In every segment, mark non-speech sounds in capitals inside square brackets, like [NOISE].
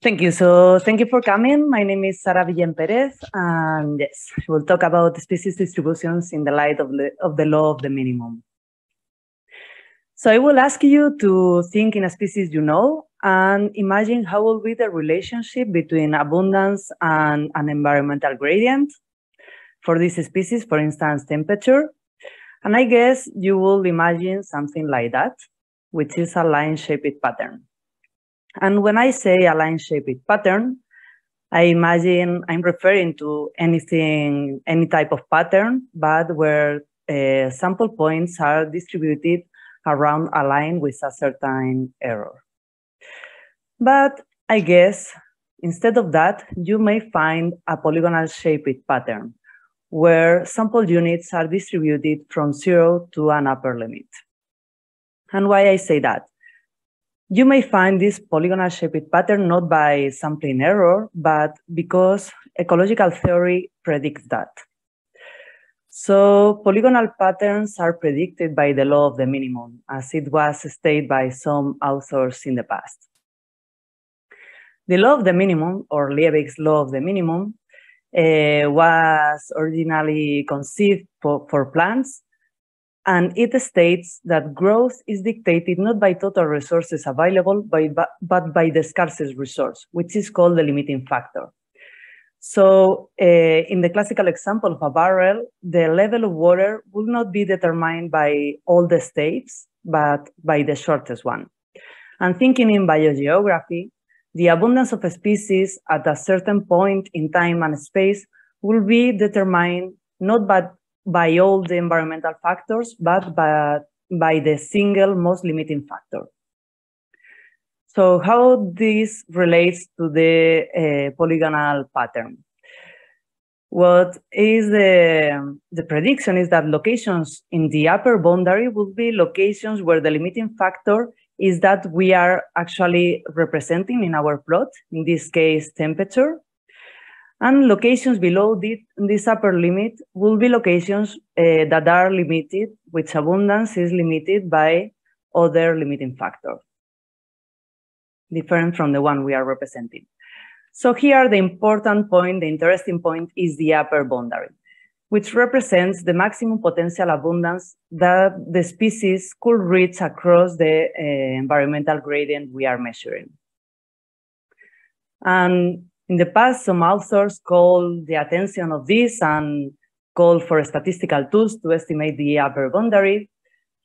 Thank you. So thank you for coming. My name is Sara Villén-Pérez, and yes, we'll talk about species distributions in the light of the, of the law of the minimum. So I will ask you to think in a species you know and imagine how will be the relationship between abundance and an environmental gradient for this species, for instance, temperature. And I guess you will imagine something like that, which is a line-shaped pattern. And when I say a line-shaped pattern, I imagine I'm referring to anything, any type of pattern, but where uh, sample points are distributed around a line with a certain error. But I guess instead of that, you may find a polygonal shaped pattern where sample units are distributed from zero to an upper limit. And why I say that? You may find this polygonal shaped pattern not by sampling error, but because ecological theory predicts that. So polygonal patterns are predicted by the law of the minimum, as it was stated by some authors in the past. The law of the minimum, or Liebig's law of the minimum, uh, was originally conceived for, for plants, and it states that growth is dictated not by total resources available, by, but by the scarcest resource, which is called the limiting factor. So uh, in the classical example of a barrel, the level of water will not be determined by all the states, but by the shortest one. And thinking in biogeography, the abundance of species at a certain point in time and space will be determined not by, by all the environmental factors, but by, by the single most limiting factor. So how this relates to the uh, polygonal pattern? What is the, the prediction is that locations in the upper boundary would be locations where the limiting factor is that we are actually representing in our plot, in this case, temperature. And locations below this, upper limit will be locations uh, that are limited, which abundance is limited by other limiting factors, different from the one we are representing. So here the important point, the interesting point is the upper boundary which represents the maximum potential abundance that the species could reach across the uh, environmental gradient we are measuring. And in the past, some authors called the attention of this and called for statistical tools to estimate the upper boundary.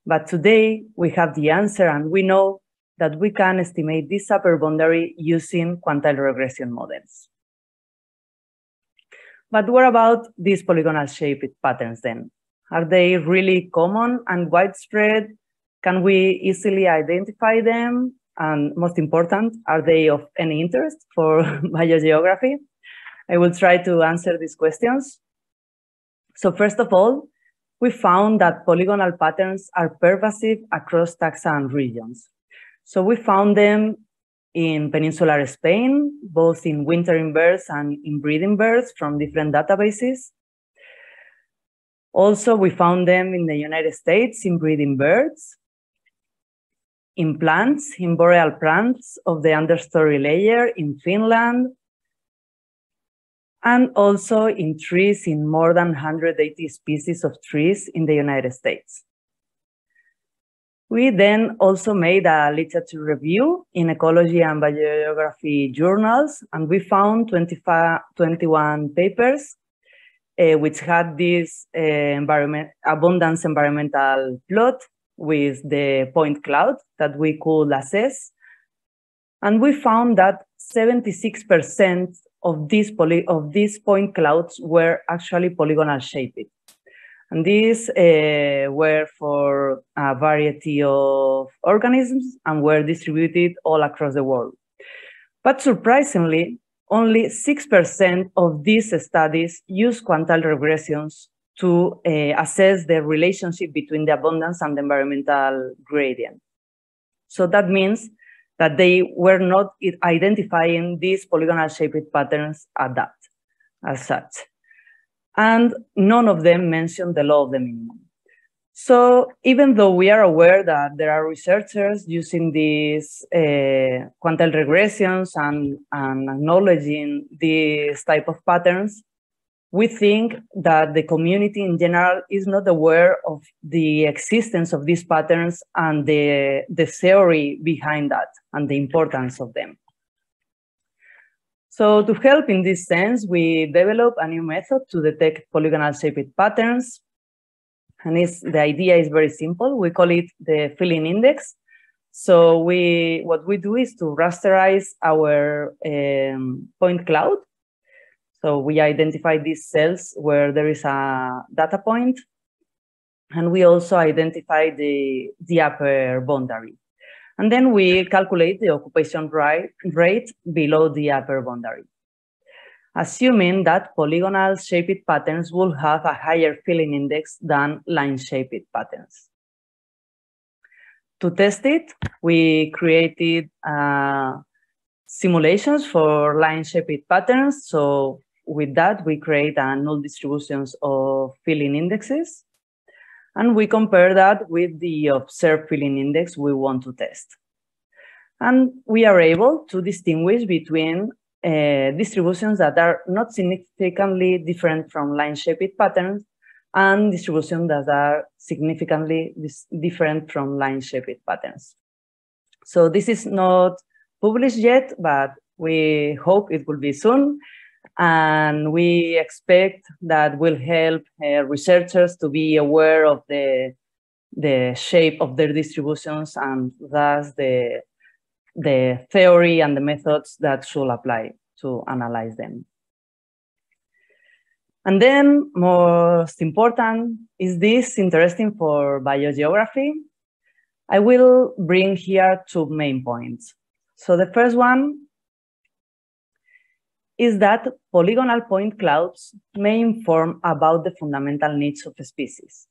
But today we have the answer and we know that we can estimate this upper boundary using quantile regression models. But what about these polygonal shaped patterns then? Are they really common and widespread? Can we easily identify them? And most important, are they of any interest for [LAUGHS] biogeography? I will try to answer these questions. So first of all, we found that polygonal patterns are pervasive across taxa and regions. So we found them in peninsular Spain, both in wintering birds and in breeding birds from different databases. Also, we found them in the United States in breeding birds, in plants, in boreal plants of the understory layer in Finland, and also in trees in more than 180 species of trees in the United States. We then also made a literature review in ecology and biogeography journals, and we found 25, 21 papers uh, which had this uh, environment, abundance environmental plot with the point cloud that we could assess. And we found that 76% of these, poly, of these point clouds were actually polygonal shaped. And these uh, were for a variety of organisms and were distributed all across the world. But surprisingly, only 6% of these studies use quantile regressions to uh, assess the relationship between the abundance and the environmental gradient. So that means that they were not identifying these polygonal shaped patterns at that, as such and none of them mentioned the law of the minimum. So even though we are aware that there are researchers using these uh, quantile regressions and, and acknowledging these type of patterns, we think that the community in general is not aware of the existence of these patterns and the, the theory behind that and the importance of them. So to help in this sense, we develop a new method to detect polygonal shaped patterns and the idea is very simple. We call it the filling index. So we what we do is to rasterize our um, point cloud. So we identify these cells where there is a data point, and we also identify the, the upper boundary. And then we calculate the occupation rate below the upper boundary assuming that polygonal shaped patterns will have a higher filling index than line-shaped patterns. To test it, we created uh, simulations for line-shaped patterns. So with that, we create a null distributions of filling indexes. And we compare that with the observed filling index we want to test. And we are able to distinguish between uh, distributions that are not significantly different from line-shaped patterns and distributions that are significantly different from line-shaped patterns. So this is not published yet, but we hope it will be soon. And we expect that will help uh, researchers to be aware of the, the shape of their distributions and thus the the theory and the methods that should apply to analyze them. And then most important, is this interesting for biogeography? I will bring here two main points. So the first one is that polygonal point clouds may inform about the fundamental niches of species.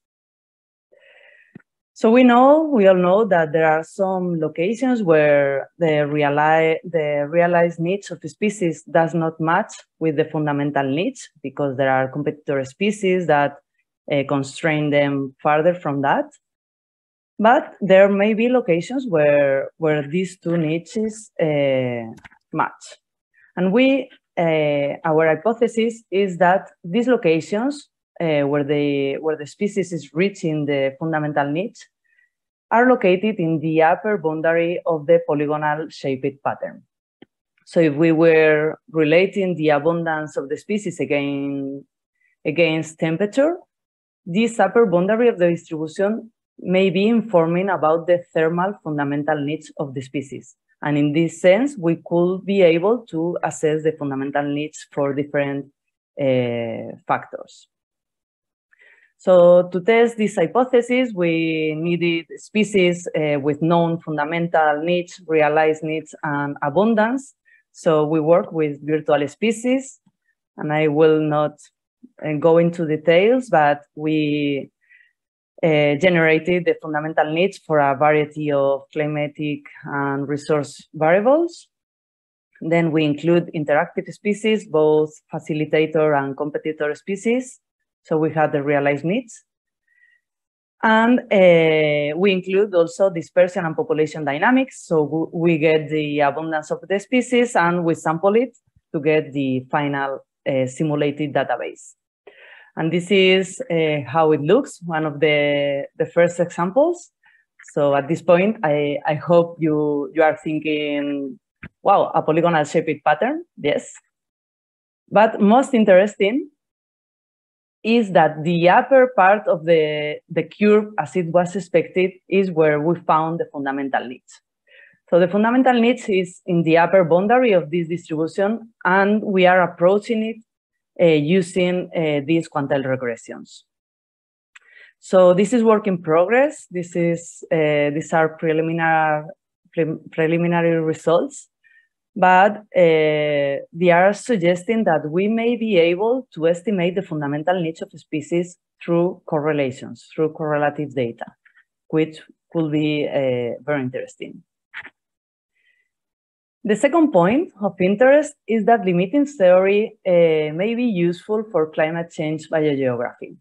So we know, we all know that there are some locations where the, reali the realized niches of species does not match with the fundamental niches because there are competitor species that uh, constrain them further from that. But there may be locations where, where these two niches uh, match. And we, uh, our hypothesis is that these locations uh, where, the, where the species is reaching the fundamental niches are located in the upper boundary of the polygonal shaped pattern. So if we were relating the abundance of the species again, against temperature, this upper boundary of the distribution may be informing about the thermal fundamental niches of the species. And in this sense, we could be able to assess the fundamental niches for different uh, factors. So to test this hypothesis, we needed species uh, with known fundamental niches, realized niches, and abundance. So we work with virtual species, and I will not uh, go into details, but we uh, generated the fundamental niches for a variety of climatic and resource variables. Then we include interactive species, both facilitator and competitor species. So we have the realized niches. And uh, we include also dispersion and population dynamics. So we get the abundance of the species and we sample it to get the final uh, simulated database. And this is uh, how it looks, one of the, the first examples. So at this point, I, I hope you, you are thinking, wow, a polygonal shaped pattern, yes. But most interesting is that the upper part of the, the curve, as it was expected, is where we found the fundamental niches. So the fundamental niches is in the upper boundary of this distribution, and we are approaching it using uh, these quantile regressions. So this is work in progress. This is uh, these are preliminary pre preliminary results but uh, they are suggesting that we may be able to estimate the fundamental niches of species through correlations, through correlative data, which could be uh, very interesting. The second point of interest is that limiting theory uh, may be useful for climate change biogeography.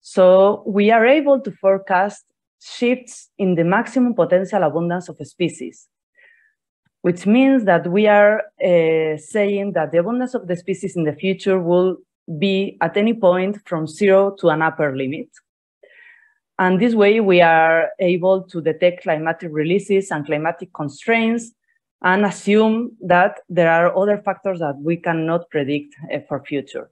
So we are able to forecast shifts in the maximum potential abundance of species, which means that we are uh, saying that the abundance of the species in the future will be at any point from zero to an upper limit. And this way we are able to detect climatic releases and climatic constraints and assume that there are other factors that we cannot predict uh, for future.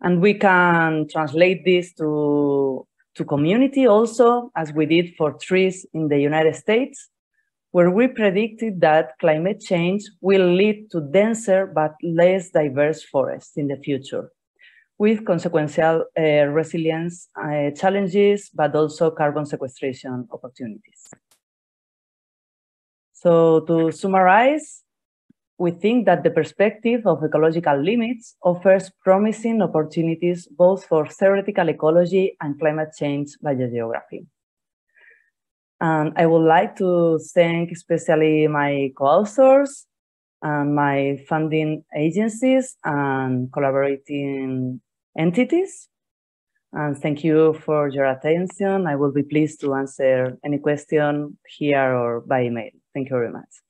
And we can translate this to, to community also, as we did for trees in the United States, where we predicted that climate change will lead to denser but less diverse forests in the future, with consequential uh, resilience uh, challenges, but also carbon sequestration opportunities. So to summarize, we think that the perspective of ecological limits offers promising opportunities both for theoretical ecology and climate change biogeography. And I would like to thank especially my co-authors and my funding agencies and collaborating entities. And thank you for your attention. I will be pleased to answer any question here or by email. Thank you very much.